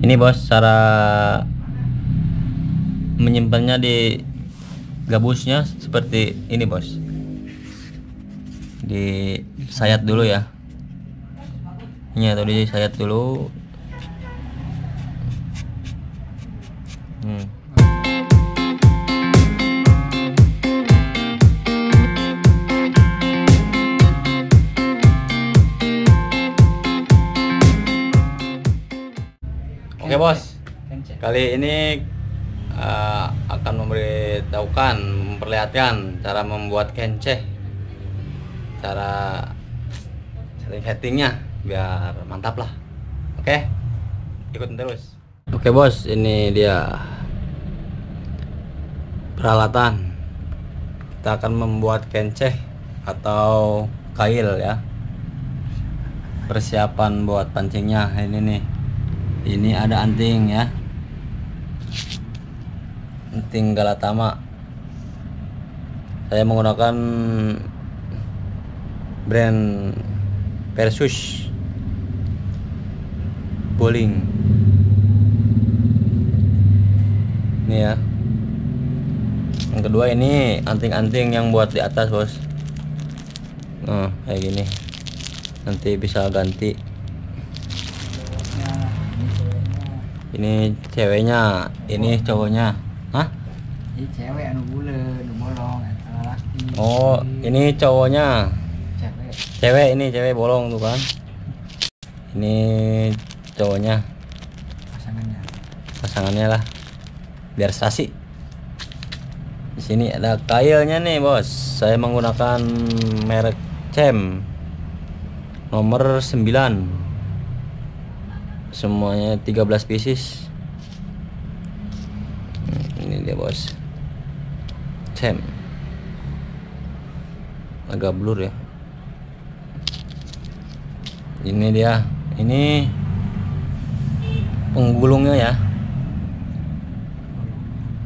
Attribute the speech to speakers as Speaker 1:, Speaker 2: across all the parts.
Speaker 1: ini bos cara menyimpannya di gabusnya seperti ini bos. Di sayat dulu ya. Ini atau di sayat dulu. Hmm. Oke bos, kali ini uh, akan memberitahukan, memperlihatkan cara membuat kenceh, cara setting-settingnya biar mantap lah. Oke, ikutin terus. Oke bos, ini dia peralatan. Kita akan membuat kenceh atau kail ya. Persiapan buat pancingnya ini nih ini ada anting ya. Anting galatama. Saya menggunakan brand Persus bowling. Ini ya. Yang kedua ini anting-anting yang buat di atas bos. Nah kayak gini. Nanti bisa ganti
Speaker 2: ini ceweknya.
Speaker 1: ini cowoknya. Hah?
Speaker 2: Ini cewek anu bule, anu bolong, laki.
Speaker 1: oh ini cowoknya.
Speaker 2: Cewek.
Speaker 1: cewek ini cewek bolong tuh kan. Ini cowoknya.
Speaker 2: Pasangannya.
Speaker 1: pasangannya lah. Biar sasi di sini ada kailnya nih bos. Saya menggunakan merek cem nomor 9 semuanya 13 pieces. Ini dia bos. Cem. Agak blur ya. Ini dia. Ini penggulungnya ya.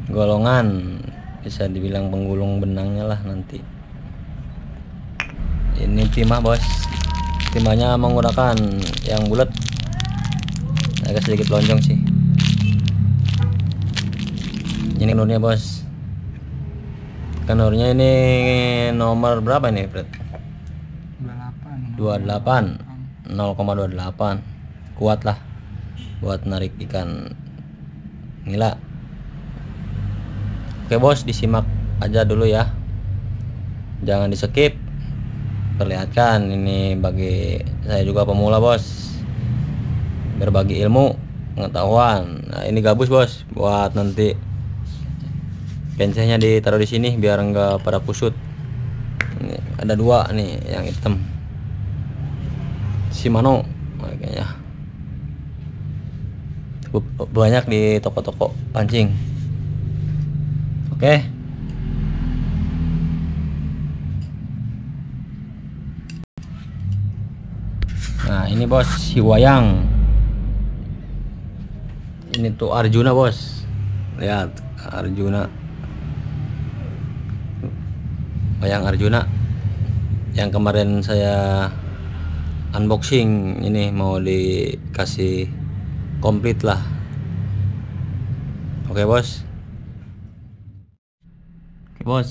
Speaker 1: Golongan. Bisa dibilang penggulung benangnya lah nanti. Ini timah bos. Timahnya menggunakan yang bulat agak sedikit lonjong sih. Ini kanurnya bos. Kanurnya ini nomor berapa nih Fred
Speaker 2: 28.
Speaker 1: 28 0,28 kuat lah buat narik ikan nila. Oke bos disimak aja dulu ya. Jangan di skip perlihatkan ini bagi saya juga pemula bos berbagi ilmu pengetahuan. Nah ini gabus bos buat nanti kencehnya ditaruh di sini biar enggak pada kusut. Ini ada dua nih yang hitam. Shimano kayaknya banyak di toko-toko pancing. Oke. Nah ini bos si wayang ini tuh Arjuna bos. Lihat Arjuna. Wayang Arjuna. Yang kemarin saya unboxing ini mau dikasih komplit lah. Oke bos. Oke bos.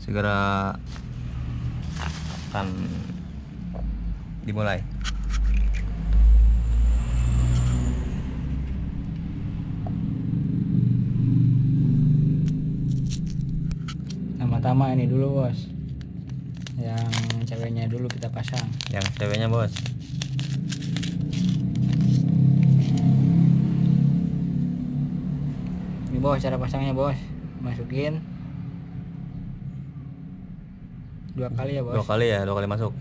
Speaker 1: Segera akan dimulai
Speaker 2: Pertama-tama ini dulu bos. Yang ceweknya dulu kita pasang.
Speaker 1: yang ceweknya bos
Speaker 2: Ini bos cara pasangnya bos. Masukin dua kali ya bos.
Speaker 1: dua kali ya dua kali masuk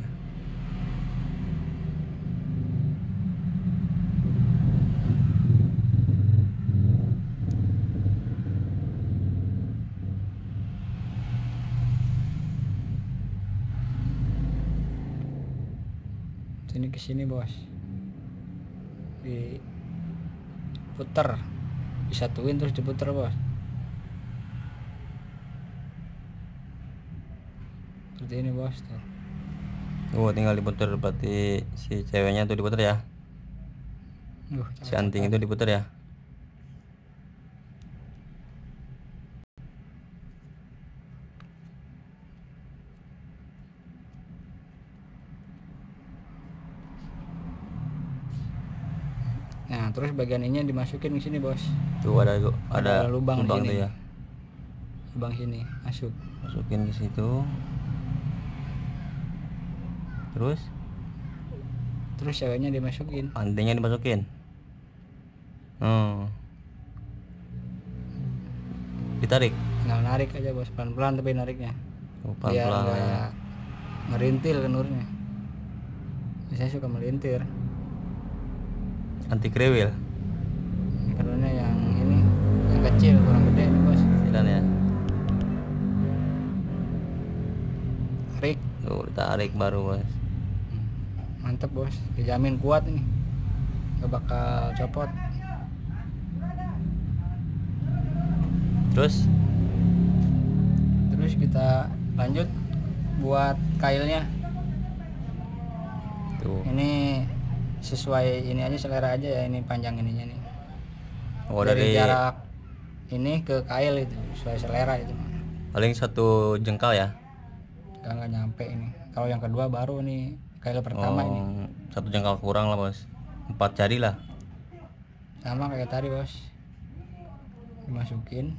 Speaker 2: Sini bos. Di puter disatuin terus diputer bos. Seperti ini bos tuh.
Speaker 1: oh tinggal diputer berarti si ceweknya tuh diputer ya
Speaker 2: Duh,
Speaker 1: si anting itu diputer ya
Speaker 2: Nah, terus bagian ini dimasukin ke sini, Bos.
Speaker 1: tuh ada ada,
Speaker 2: Ada lubang di
Speaker 1: tuh
Speaker 2: sini.
Speaker 1: ya
Speaker 2: Lubang sini, masuk.
Speaker 1: masukin ke situ terus
Speaker 2: Terus ceweknya dimasukin.
Speaker 1: antingnya dimasukin oh ditarik
Speaker 2: Tinggal narik aja, Bos. Pelan-pelan tapi nariknya.
Speaker 1: oh,
Speaker 2: Biar
Speaker 1: pelan-pelan ya.
Speaker 2: nggak ngerintil kenurnya. Saya suka melintir.
Speaker 1: Anti krewil
Speaker 2: Kenurnya yang ini, yang kecil, kurang gede, nih, Bos.
Speaker 1: kecilan ya
Speaker 2: Tarik.
Speaker 1: tuh ditarik baru bos
Speaker 2: Mantep, Bos. Dijamin kuat ini. Gak bakal copot.
Speaker 1: terus
Speaker 2: Terus kita lanjut buat kailnya.
Speaker 1: tuh
Speaker 2: Ini sesuai ini aja selera aja ya ini panjang ininya nih.
Speaker 1: oh
Speaker 2: dari,
Speaker 1: dari
Speaker 2: jarak ini ke kail itu sesuai selera itu
Speaker 1: paling satu jengkal ya
Speaker 2: Nggak nggak nyampe ini. Kalau yang kedua baru nih kail pertama
Speaker 1: oh,
Speaker 2: ini.
Speaker 1: satu jengkal kurang lah bos empat jari lah
Speaker 2: Sama kayak tadi bos. Dimasukin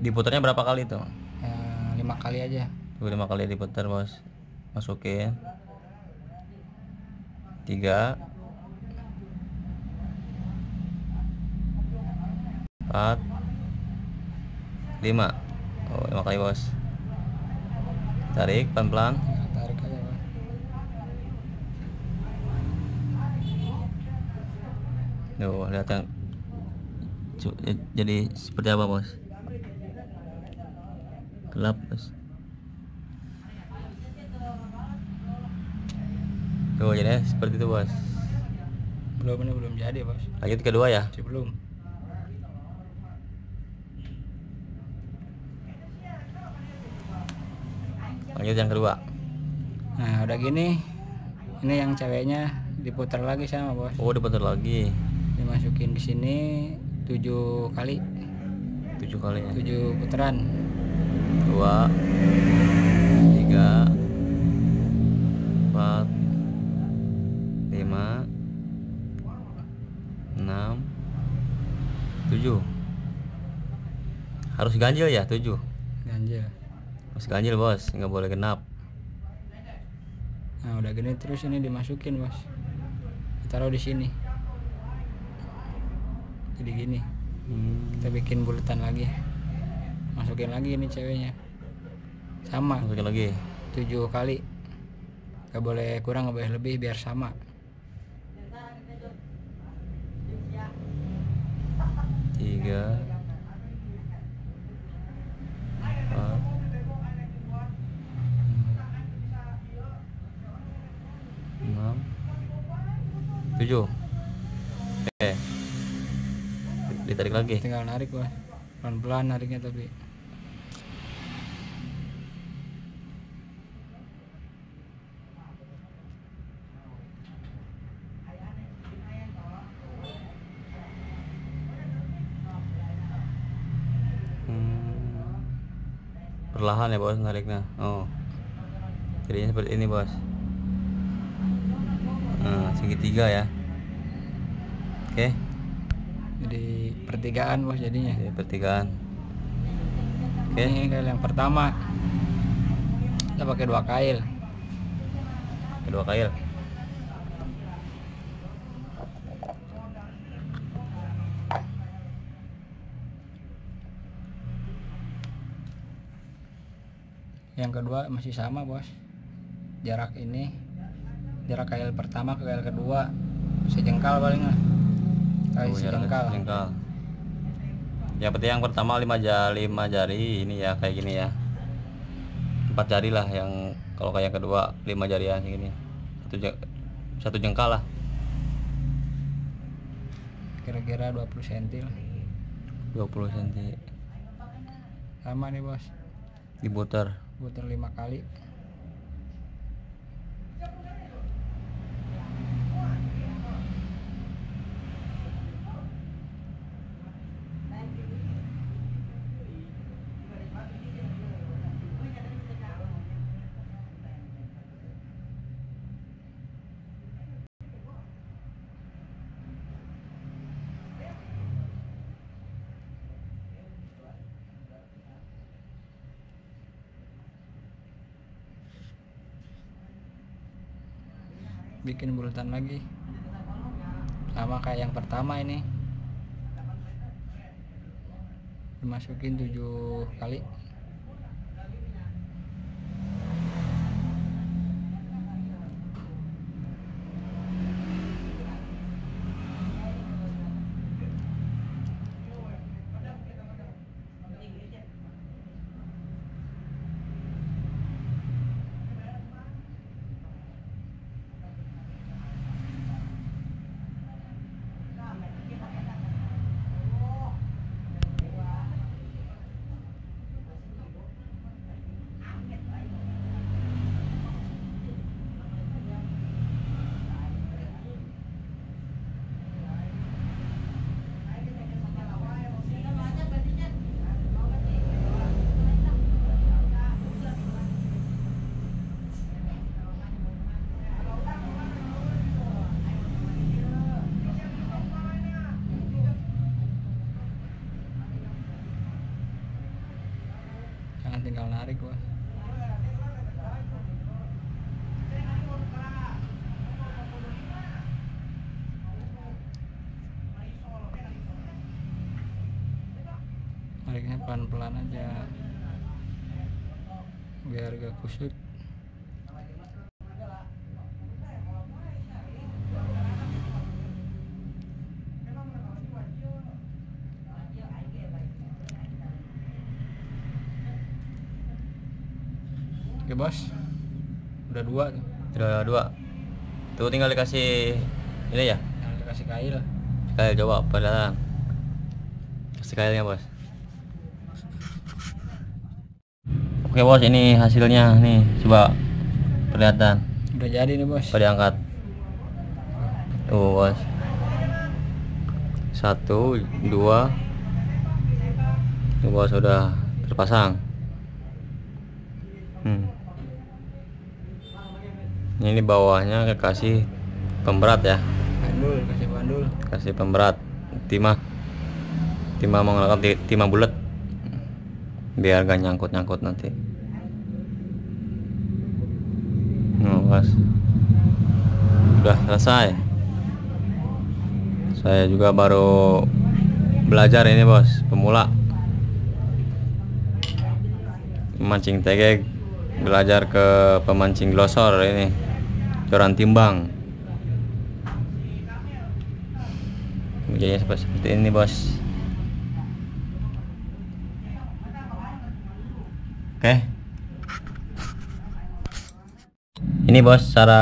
Speaker 1: diputarnya berapa kali tuh
Speaker 2: ya, lima kali aja.
Speaker 1: Tuh, lima kali diputar bos masukin tiga empat. Lima. Oh lima kali bos. Tarik pelan pelan
Speaker 2: tarik aja.
Speaker 1: Tuh, lihat yang j- jadi seperti apa bos? Gelap bos. Tuh jadi seperti itu bos.
Speaker 2: Belum ini belum jadi bos.
Speaker 1: lanjut kedua ya?
Speaker 2: Masih belum.
Speaker 1: Lanjut yang kedua
Speaker 2: Nah udah gini. Ini yang ceweknya diputar lagi sama bos.
Speaker 1: oh diputar lagi
Speaker 2: Dimasukin ke sini tujuh kali,
Speaker 1: tujuh kali ya
Speaker 2: tujuh putaran.
Speaker 1: dua tiga empat lima enam tujuh harus ganjil ya tujuh
Speaker 2: Ganjil.
Speaker 1: Harus ganjil bos nggak boleh genap
Speaker 2: Nah udah gini terus ini dimasukin bos. Ditaruh di sini. Jadi gini. Kita bikin bulatan lagi. Masukin lagi ini ceweknya. Sama
Speaker 1: masukin lagi
Speaker 2: tujuh kali. Gak boleh kurang gak boleh lebih biar sama.
Speaker 1: tiga empat enam tujuh oke ditarik lagi
Speaker 2: Tinggal narik bos. Pelan-pelan nariknya tapi.
Speaker 1: Hmm. perlahan ya bos nariknya oh jadinya seperti ini bos nah, segitiga ya oke
Speaker 2: Jadi pertigaan bos jadinya.
Speaker 1: jadi pertigaan oke
Speaker 2: Ini kail yang pertama. Kita pakai dua kail.
Speaker 1: kedua kail
Speaker 2: Yang kedua masih sama bos. Jarak ini jarak kail pertama ke kail kedua sejengkal paling lah. Kali
Speaker 1: Oh,
Speaker 2: sejengkal.
Speaker 1: sejengkal. Ya berarti yang pertama lima jari, lima jari ini ya kayak gini ya. Empat jari lah yang kalau kayak yang kedua lima jari ya gini. Satu jeng- satu jengkal lah.
Speaker 2: Kira-kira 20 cm lah.
Speaker 1: 20 cm
Speaker 2: Sama nih bos.
Speaker 1: diputar.
Speaker 2: Putar lima kali. Bikin bulatan lagi. Sama kayak yang pertama ini. Dimasukin tujuh kali nariknya pelan-pelan aja biar gak kusut Oke bos Udah dua tuh
Speaker 1: Udah dua. Tuh tinggal dikasih ini ya.
Speaker 2: Yang dikasih kail
Speaker 1: Kail coba perlihatkan. Kasih kailnya bos. Oke bos, ini hasilnya nih. Coba perlihatkan.
Speaker 2: Udah jadi nih bos
Speaker 1: Coba diangkat. Tuh bos. Satu, dua. Tuh bos sudah terpasang. Hmm. Ini bawahnya kasih pemberat ya.
Speaker 2: Bandul kasih bandul
Speaker 1: kasih pemberat timah timah menggunakan ti- timah bulat biar gak nyangkut nyangkut nanti nah, bos. udah selesai? Saya juga baru belajar ini bos pemula. Memancing tegek belajar ke pemancing glosor ini coran timbang. Jadinya seperti, ini bos. Oke Ini bos cara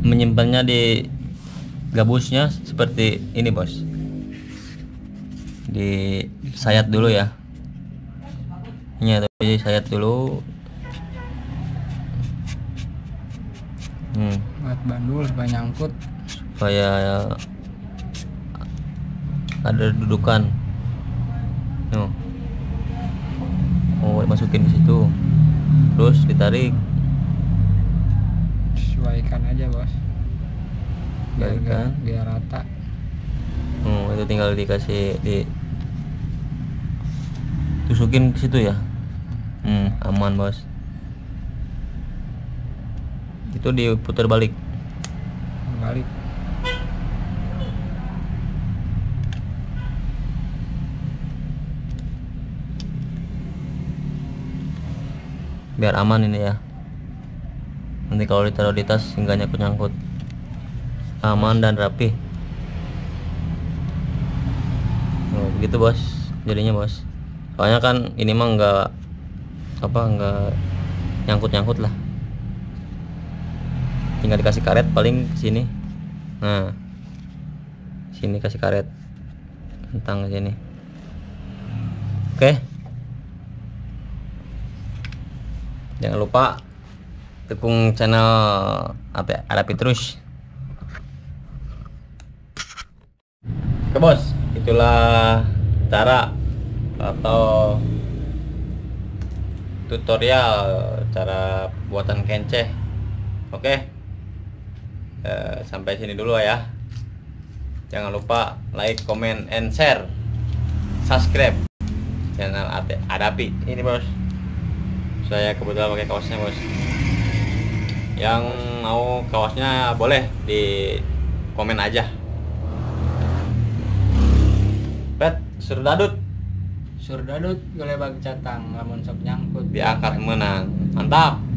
Speaker 1: Menyimpannya di Gabusnya seperti ini bos. Di sayat dulu ya. Ini atau di sayat dulu. Hmm.
Speaker 2: Buat bandul supaya nyangkut.
Speaker 1: Supaya ada dudukan. Nuh. oh masukin ke situ terus ditarik.
Speaker 2: Sesuaikan aja bos. Biar gak- biar rata.
Speaker 1: Oh itu tinggal dikasih di tusukin ke situ ya? Hmm aman bos. Itu diputar balik.
Speaker 2: Balik
Speaker 1: biar aman ini ya. Nanti kalau ditaruh di tas hingga nyangkut nyangkut. Aman dan rapi. Oh, begitu bos. Jadinya bos. Soalnya kan ini mah nggak apa nggak nyangkut nyangkut lah. Tinggal dikasih karet paling sini. Nah sini kasih karet. Tentang sini. Oke jangan lupa dukung channel apa ya, Adapi terus oke bos itulah cara atau tutorial cara buatan kenceh oke? Eh, sampai sini dulu ya. Jangan lupa like comment and share. Subscribe. Channel Adapi. Ini bos saya kebetulan pakai kaosnya bos. Yang mau kawasnya boleh di komen aja. Pet surdadut
Speaker 2: surdadut goleh bag catang lamun sok nyangkut.
Speaker 1: Diangkat menang. Mantap